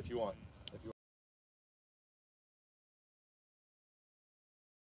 if you want.